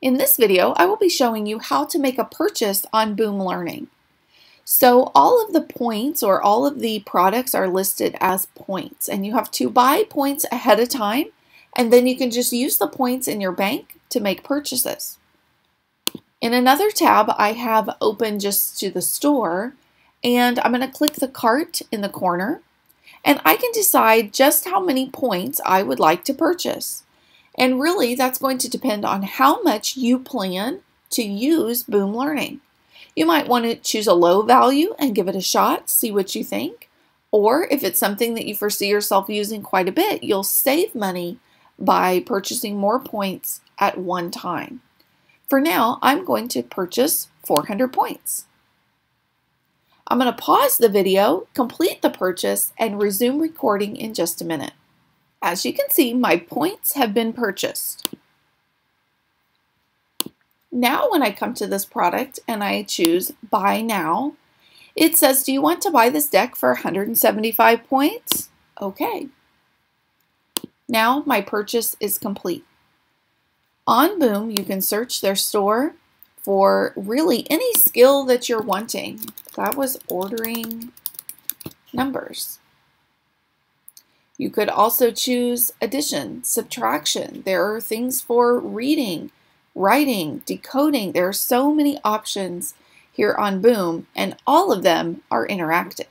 In this video, I will be showing you how to make a purchase on Boom Learning. So all of the points or all of the products are listed as points and you have to buy points ahead of time and then you can just use the points in your bank to make purchases. In another tab, I have open just to the store and I'm going to click the cart in the corner and I can decide just how many points I would like to purchase. And really, that's going to depend on how much you plan to use Boom Learning. You might want to choose a low value and give it a shot, see what you think. Or if it's something that you foresee yourself using quite a bit, you'll save money by purchasing more points at one time. For now, I'm going to purchase 400 points. I'm going to pause the video, complete the purchase, and resume recording in just a minute. As you can see, my points have been purchased. Now when I come to this product and I choose Buy Now, it says, do you want to buy this deck for 175 points? Okay. Now my purchase is complete. On Boom, you can search their store for really any skill that you're wanting. That was ordering numbers. You could also choose addition, subtraction. There are things for reading, writing, decoding. There are so many options here on Boom, and all of them are interactive.